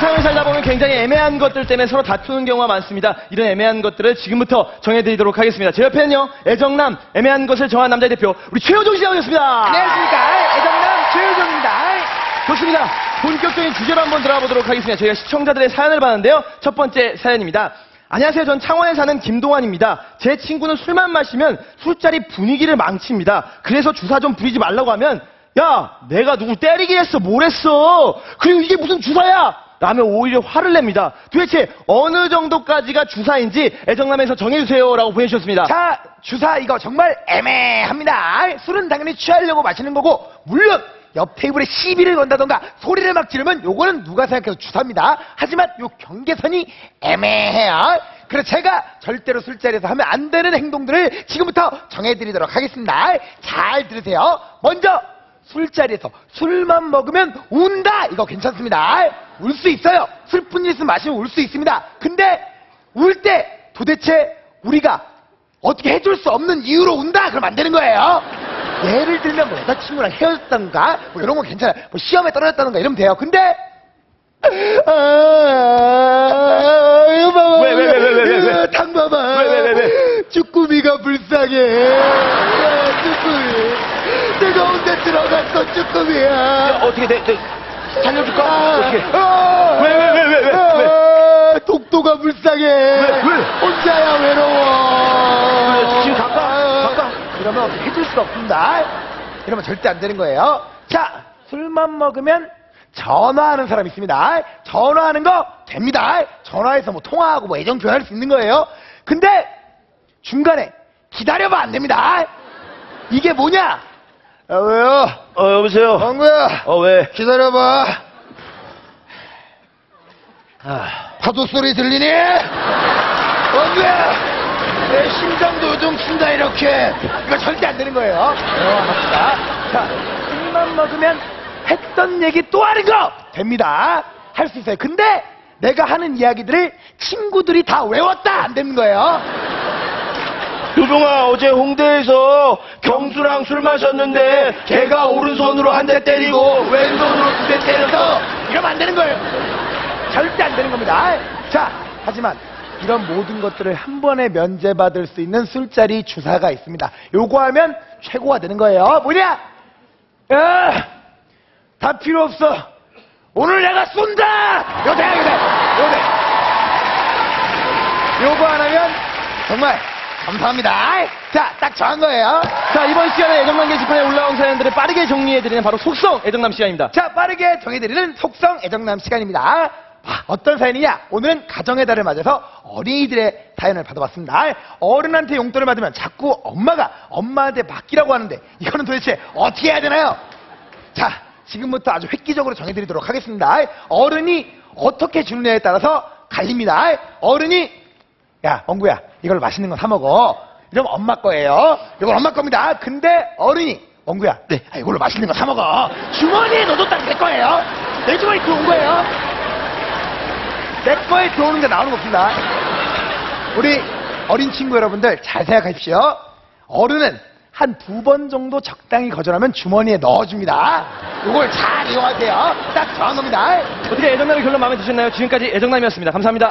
세상을 살다 보면 굉장히 애매한 것들 때문에 서로 다투는 경우가 많습니다. 이런 애매한 것들을 지금부터 정해드리도록 하겠습니다. 제 옆에는요, 애정남, 애매한 것을 정한 남자 대표, 우리 최효종 씨 나오셨습니다. 안녕하십니까. 애정남 최유정입니다. 좋습니다. 본격적인 주제로 한번 들어가 보도록 하겠습니다. 저희가 시청자들의 사연을 봤는데요. 첫 번째 사연입니다. 안녕하세요. 전 창원에 사는 김동환입니다. 제 친구는 술만 마시면 술자리 분위기를 망칩니다. 그래서 주사 좀 부리지 말라고 하면 야, 내가 누구 때리긴 했어. 뭘 했어. 그리고 이게 무슨 주사야? 라며 오히려 화를 냅니다. 도대체 어느 정도까지가 주사인지 애정남에서 정해주세요. 라고 보내주셨습니다. 자, 주사 이거 정말 애매합니다. 술은 당연히 취하려고 마시는 거고, 물론 옆 테이블에 시비를 건다던가 소리를 막 지르면 요거는 누가 생각해도 주사입니다. 하지만 요 경계선이 애매해요. 그래서 제가 절대로 술자리에서 하면 안 되는 행동들을 지금부터 정해드리도록 하겠습니다. 잘 들으세요. 먼저 술자리에서 술만 먹으면 운다. 이거 괜찮습니다. 울 수 있어요. 슬픈 일 있으면 마시면 울 수 있습니다. 근데 울 때 도대체 우리가 어떻게 해줄 수 없는 이유로 운다 그럼 안 되는 거예요. 예를 들면 뭐 여자친구랑 헤어졌다든가 뭐 이런 건 괜찮아요. 뭐 시험에 떨어졌다든가 이러면 돼요. 근데 왜, 왜, 왜, 왜, 왜, 왜, 왜? 당봐봐. 왜, 왜, 왜, 왜? 쭈꾸미가 불쌍해. 야, 쭈꾸미. 내가 혼자 들어갔어, 쭈꾸미야. 어떻게 내, 내, 살려줄까? 아, 어떻게? 아, 왜, 왜, 왜, 왜, 왜, 아, 독도가 불쌍해. 왜? 혼자야 외로워. 왜? 지금? 아, 갈까? 이러면 어떻게 해줄 수 없습니다. 이러면 절대 안 되는 거예요. 자, 술만 먹으면 전화하는 사람 있습니다. 전화하는 거 됩니다. 전화해서 뭐 통화하고 뭐 애정 표현할 수 있는 거예요. 근데 중간에 기다려봐 안 됩니다. 이게 뭐냐? 여보요, 어, 여보세요? 왕구야. 어, 왜? 기다려봐. 아, 파도 소리 들리니? 왕구야! 내 심장도 요즘 친다, 이렇게. 이거 절대 안 되는 거예요. 합시다. 자, 술만 먹으면 했던 얘기 또 하는 거! 됩니다. 할 수 있어요. 근데 내가 하는 이야기들을 친구들이 다 외웠다! 안 되는 거예요. 유동아, 어제 홍대에서 경수랑 술 마셨는데 걔가 오른손으로 한 대 때리고 왼손으로 두 대 때려서 이러면 안 되는 거예요. 절대 안 되는 겁니다. 자, 하지만 이런 모든 것들을 한 번에 면제받을 수 있는 술자리 주사가 있습니다. 요거 하면 최고가 되는 거예요. 뭐냐? 야, 다 필요 없어. 오늘 내가 쏜다! 요새, 요새. 요거 안 하면 정말 감사합니다. 자, 딱 정한 거예요. 자, 이번 시간에 애정남 게시판에 올라온 사연들을 빠르게 정리해드리는 바로 속성 애정남 시간입니다. 자, 빠르게 정해드리는 속성 애정남 시간입니다. 아, 어떤 사연이냐? 오늘은 가정의 달을 맞아서 어린이들의 사연을 받아봤습니다. 어른한테 용돈을 받으면 자꾸 엄마가 엄마한테 맡기라고 하는데 이거는 도대체 어떻게 해야 되나요? 자, 지금부터 아주 획기적으로 정해드리도록 하겠습니다. 어른이 어떻게 주느냐에 따라서 갈립니다. 어른이 야, 엉구야, 이걸 맛있는 거사 먹어. 이러면 엄마 거예요. 이건 엄마 겁니다. 근데 어른이, 엉구야, 네, 아, 이걸로 맛있는 거 사 먹어. 주머니에 넣어뒀다는 내 거예요. 내 주머니에 들어온 거예요. 내 거에 들어오는 게 나오는 거 없습니다. 우리 어린 친구 여러분들 잘 생각하십시오. 어른은 한 두 번 정도 적당히 거절하면 주머니에 넣어줍니다. 이걸 잘 이용하세요. 딱 정한 겁니다. 어떻게 애정남의 결론 마음에 드셨나요? 지금까지 애정남이었습니다. 감사합니다.